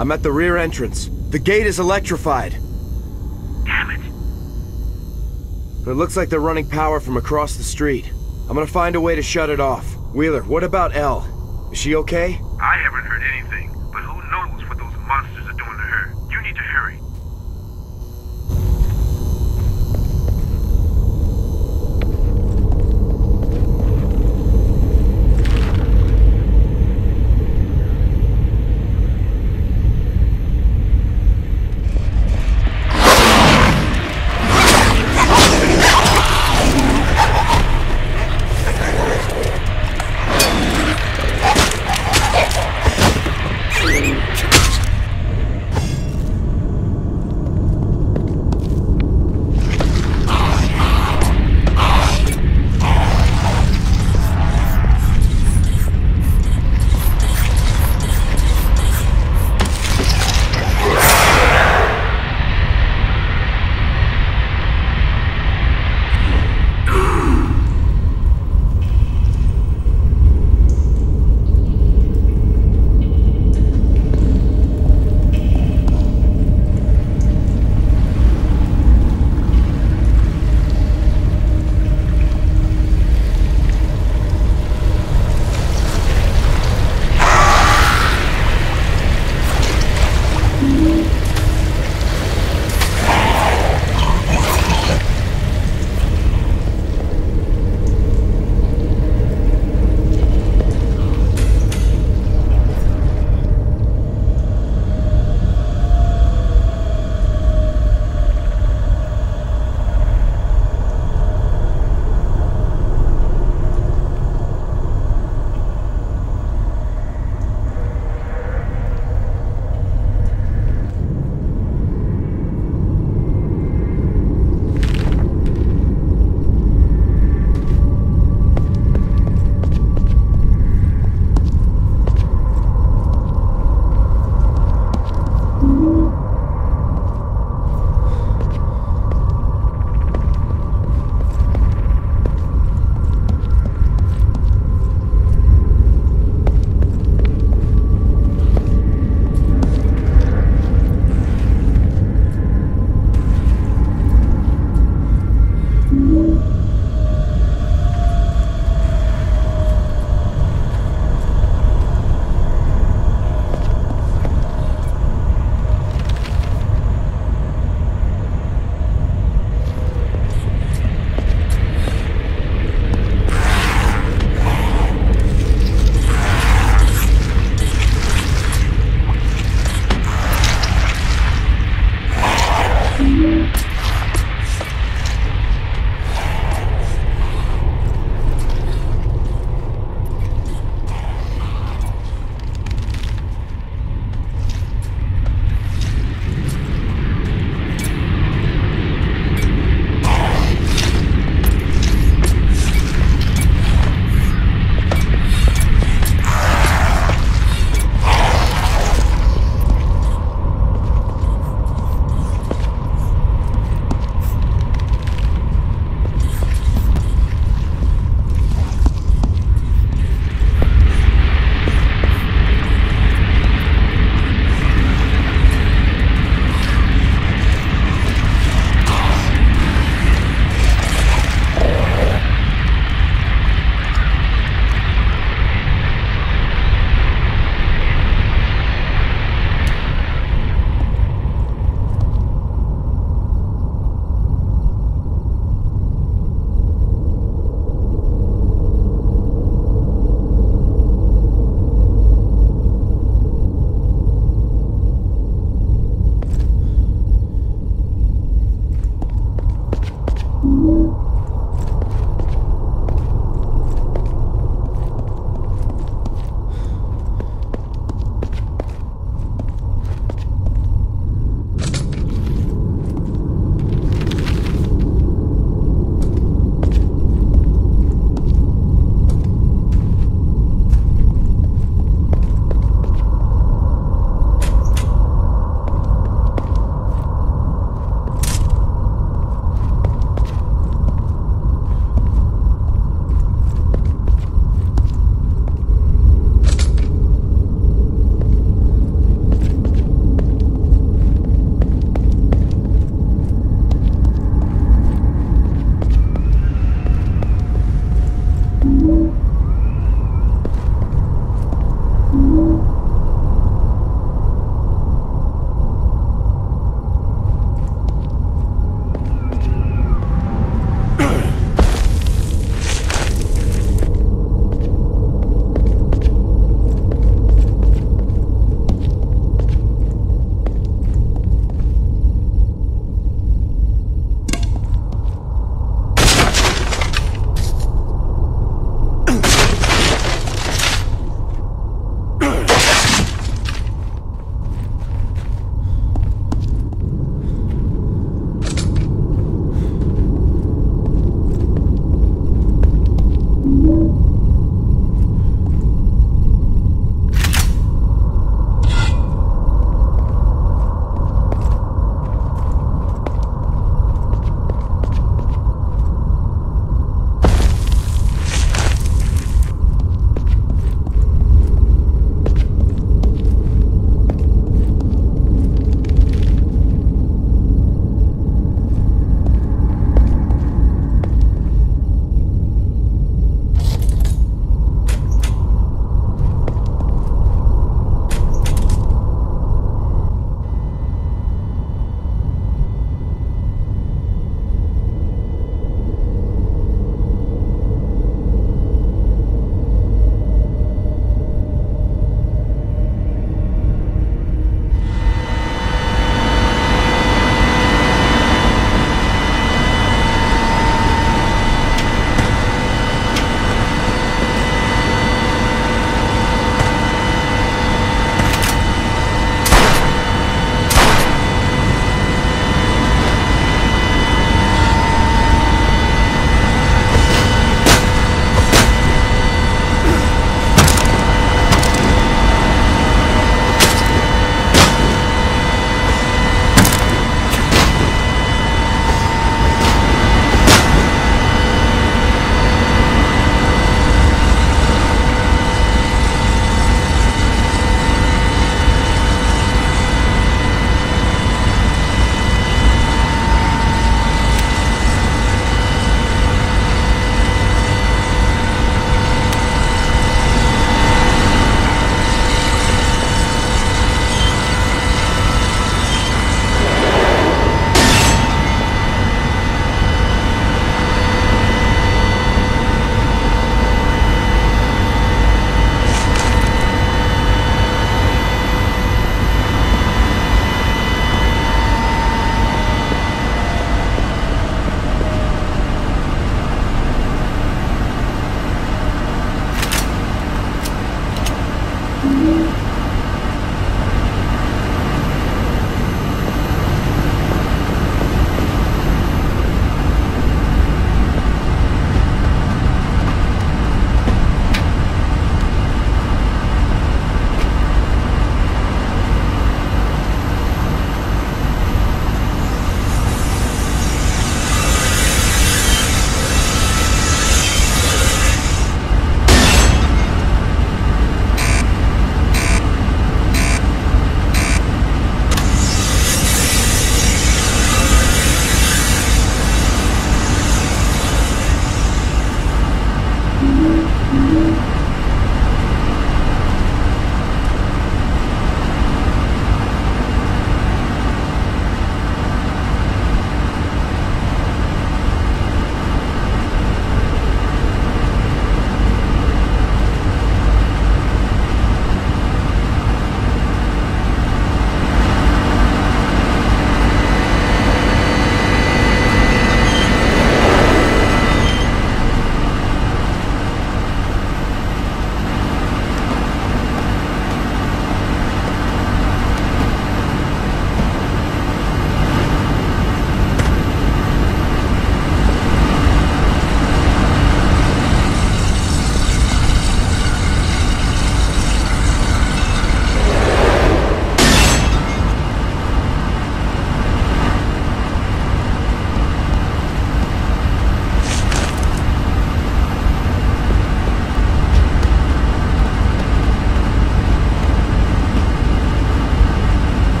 I'm at the rear entrance. The gate is electrified. Damn it. But it looks like they're running power from across the street. I'm gonna find a way to shut it off. Wheeler, what about Elle? Is she okay? I haven't heard anything,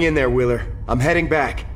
Hang in there, Wheeler. I'm heading back.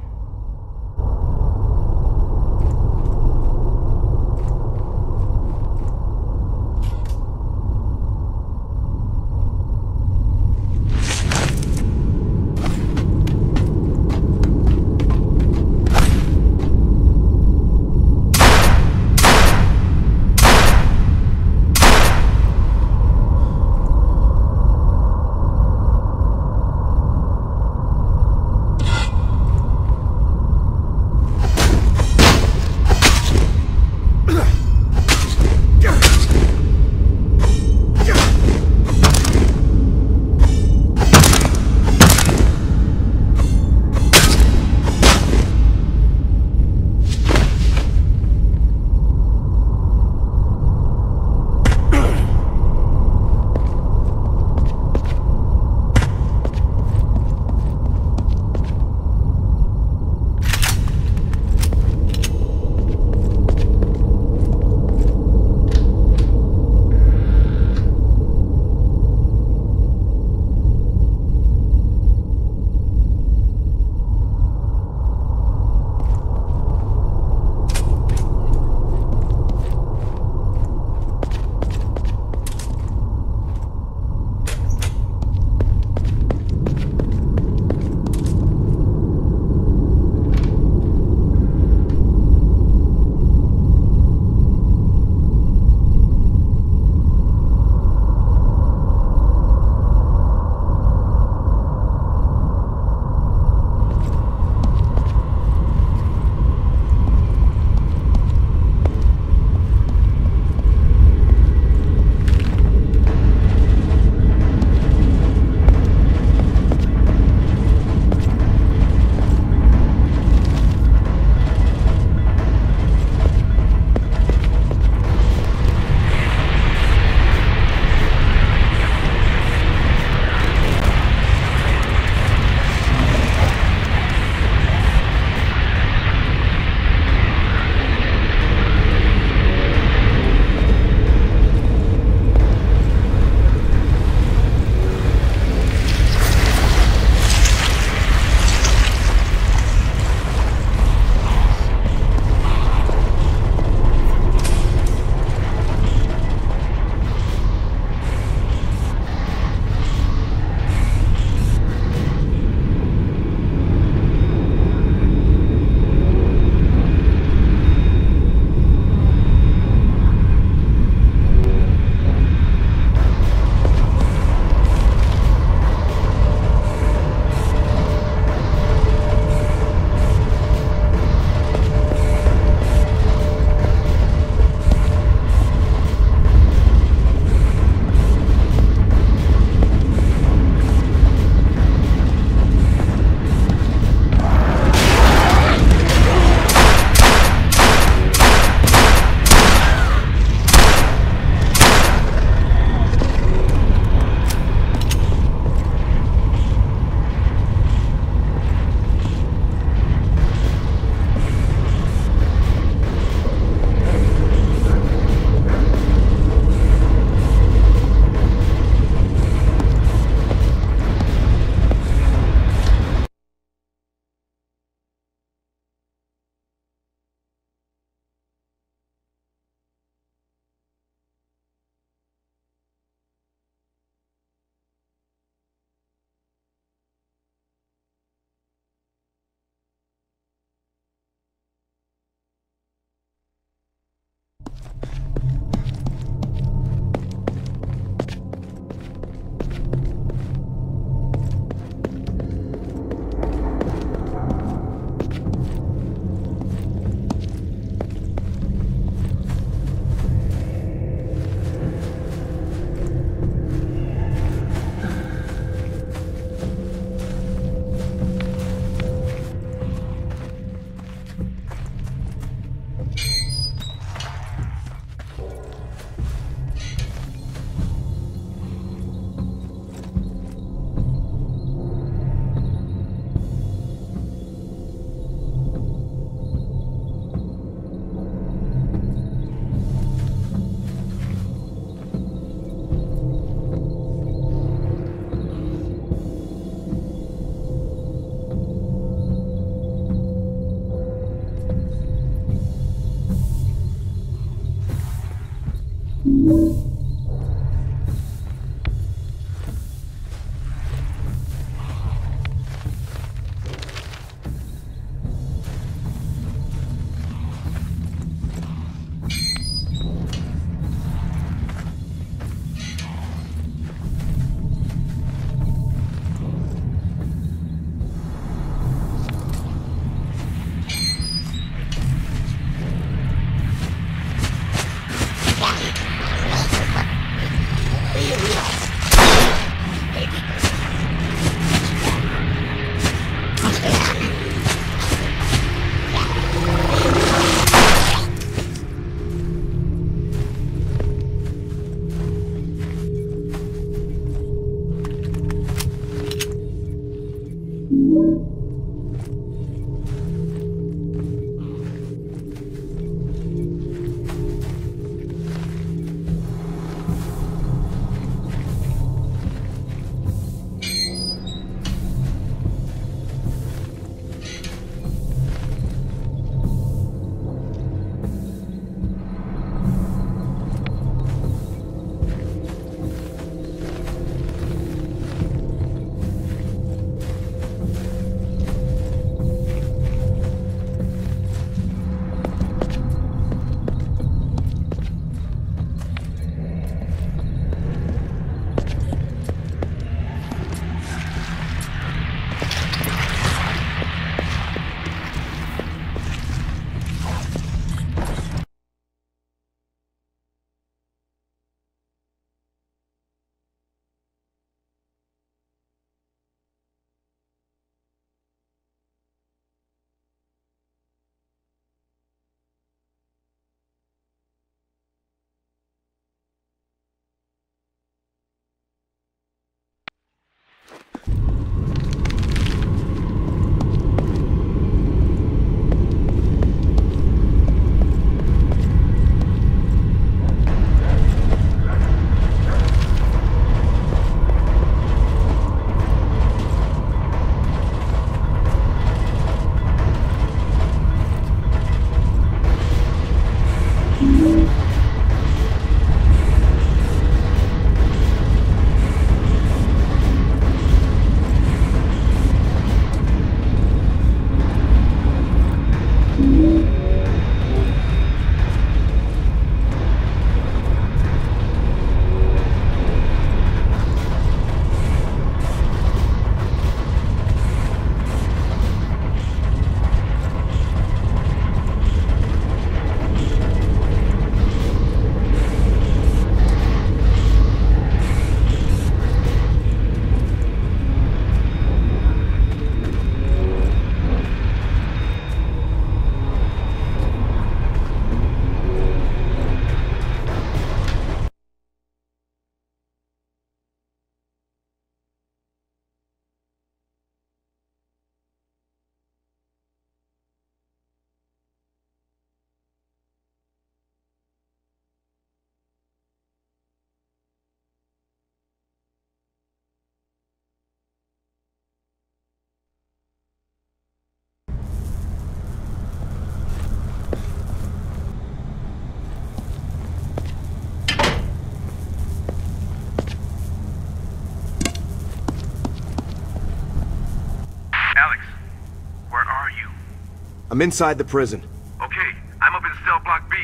I'm inside the prison. Okay, I'm up in cell block B.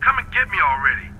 Come and get me already.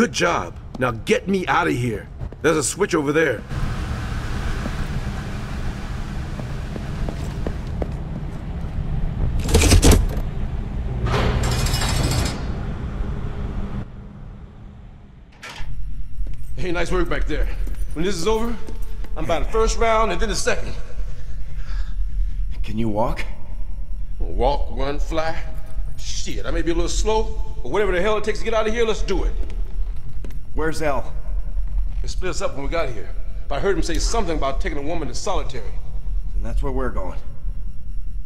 Good job. Now get me out of here. There's a switch over there. Hey, nice work back there. When this is over, I'm buying the first round and then the second. Can you walk? Walk, run, fly. Shit, I may be a little slow, but whatever the hell it takes to get out of here, let's do it. Where's Elle? They split us up when we got here. But I heard him say something about taking a woman to solitary. And that's where we're going.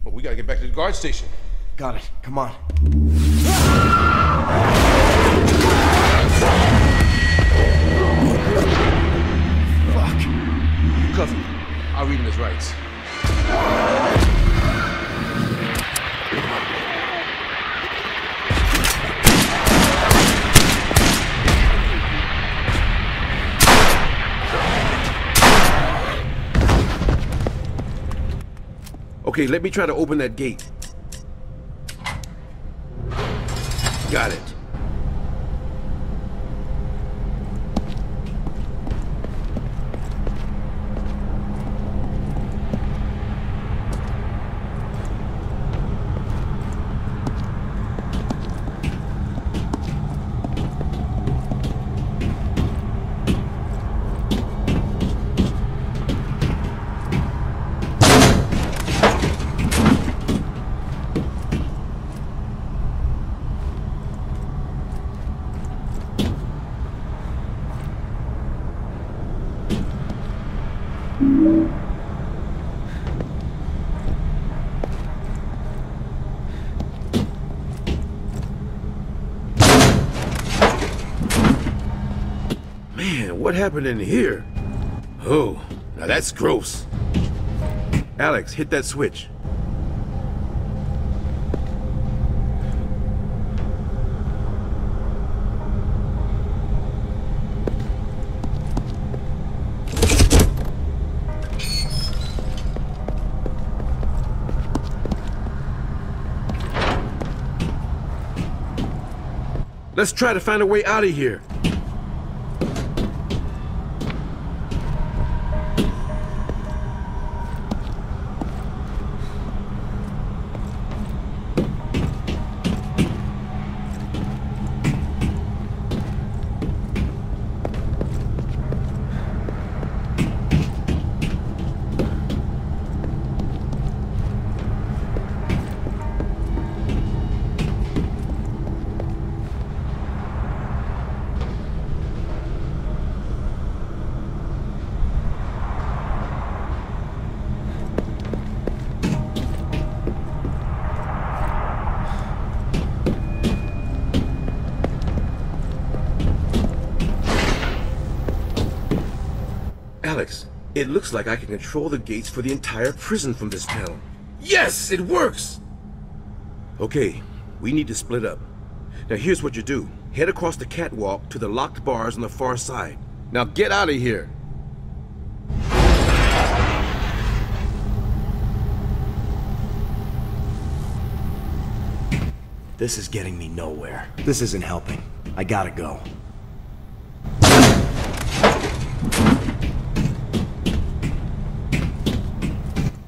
But we gotta get back to the guard station. Got it. Come on. Fuck. You cuff him. I'll read him his rights. Okay, let me try to open that gate. Got it. What happened in here? Oh, now that's gross. Alex, hit that switch. Let's try to find a way out of here. Alex, it looks like I can control the gates for the entire prison from this panel. Yes, it works! Okay, we need to split up. Now here's what you do. Head across the catwalk to the locked bars on the far side. Now get out of here! This is getting me nowhere. This isn't helping. I gotta go.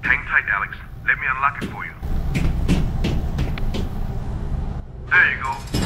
Hang tight, Alex. Let me unlock it for you. There you go.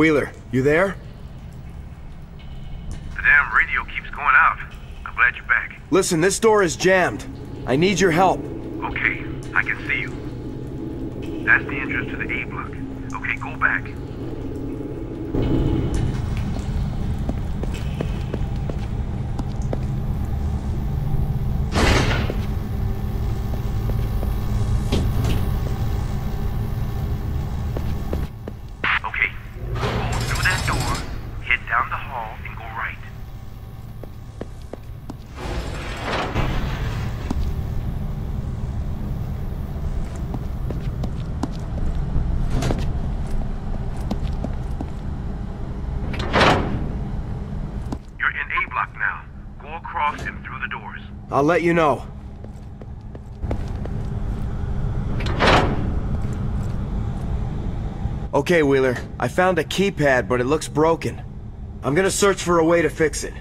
Wheeler, you there? The damn radio keeps going out. I'm glad you're back. Listen, this door is jammed. I need your help. I'll let you know. Okay, Wheeler. I found a keypad, but it looks broken. I'm gonna search for a way to fix it.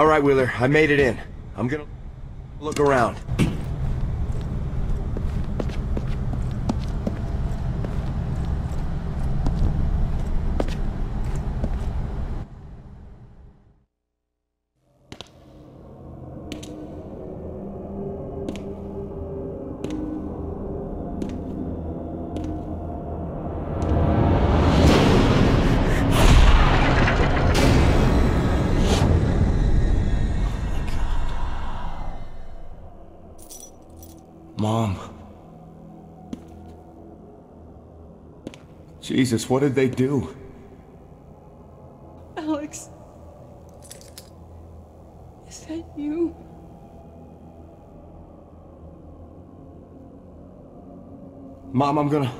All right, Wheeler, I made it in. I'm gonna look around. Jesus, what did they do? Alex. Is that you? Mom, I'm gonna.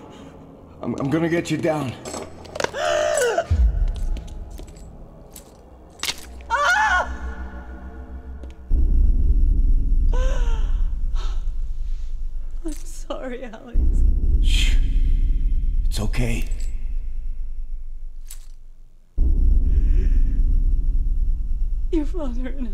I'm, I'm gonna get you down. Your father and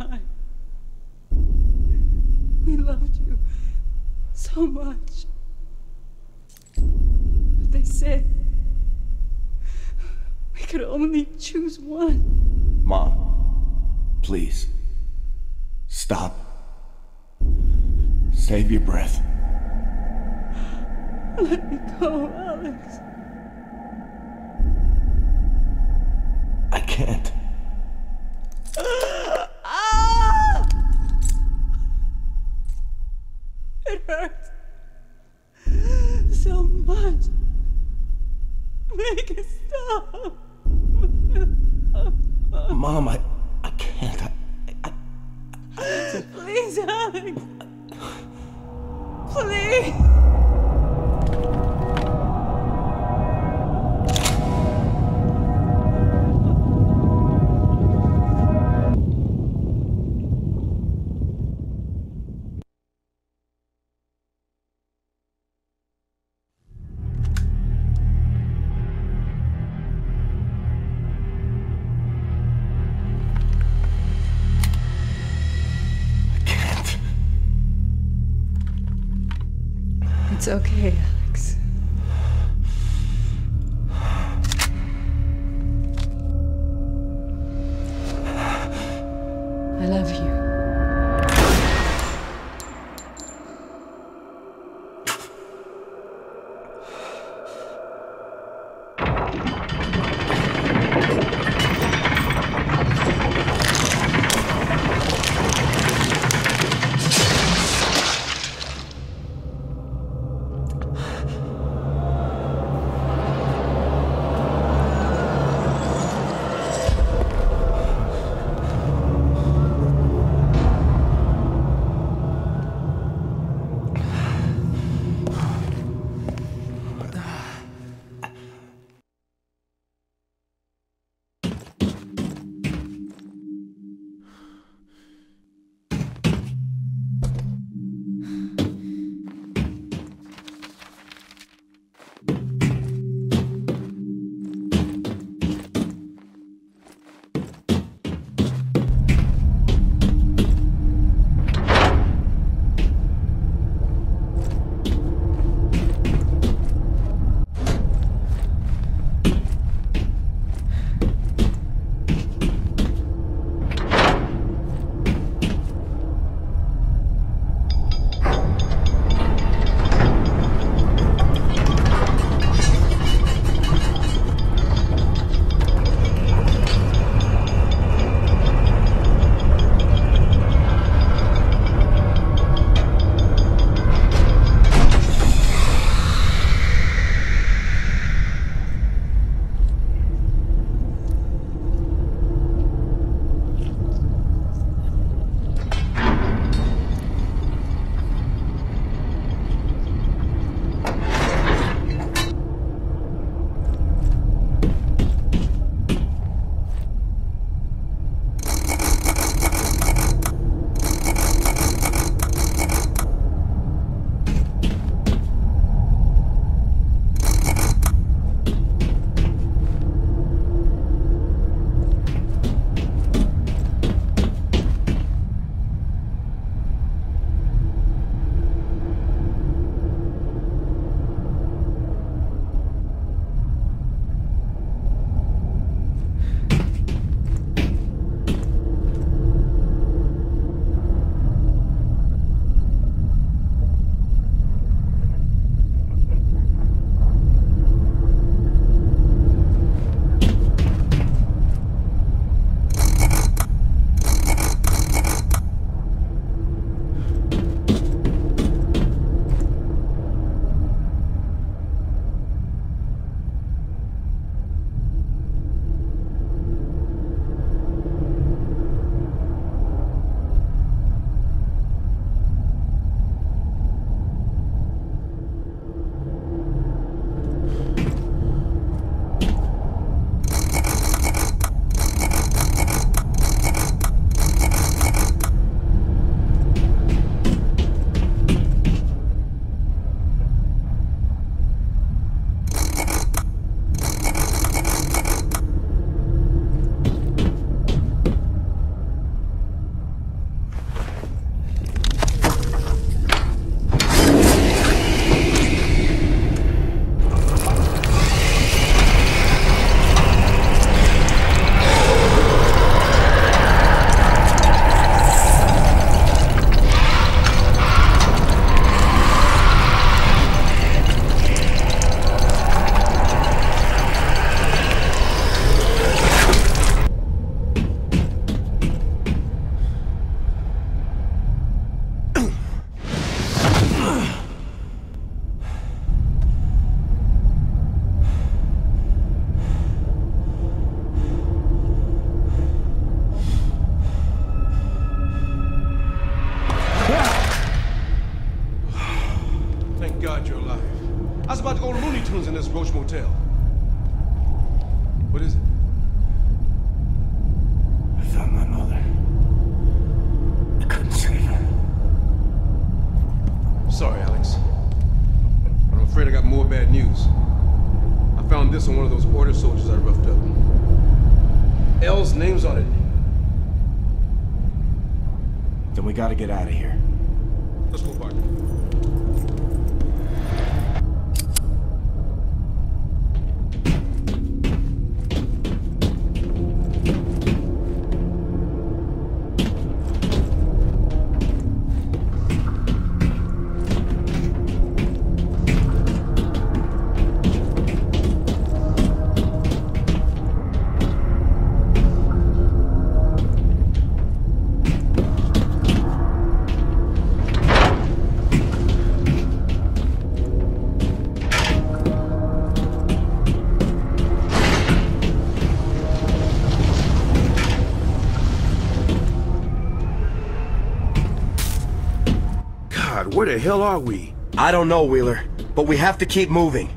where the hell are we? I don't know, Wheeler, but we have to keep moving.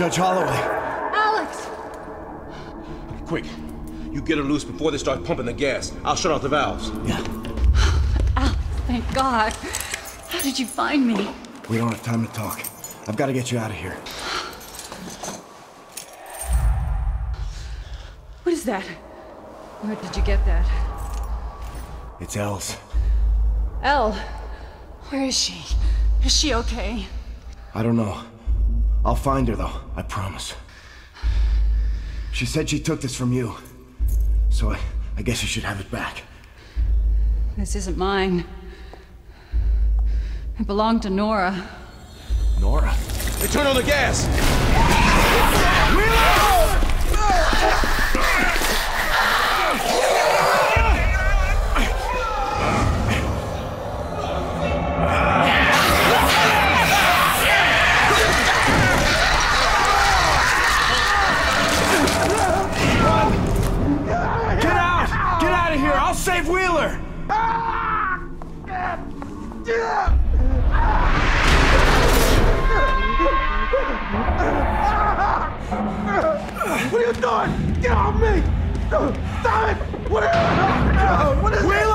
Judge Holloway. Alex! Quick. You get her loose before they start pumping the gas. I'll shut off the valves. Yeah. Alex, thank God. How did you find me? We don't have time to talk. I've got to get you out of here. What is that? Where did you get that? It's Elle's. Elle, where is she? Is she okay? I don't know. I'll find her, though. I promise. She said she took this from you. So I, I guess you should have it back. This isn't mine. It belonged to Nora. Nora? They turn on the gas! Get Me! Stop it! What you... What is!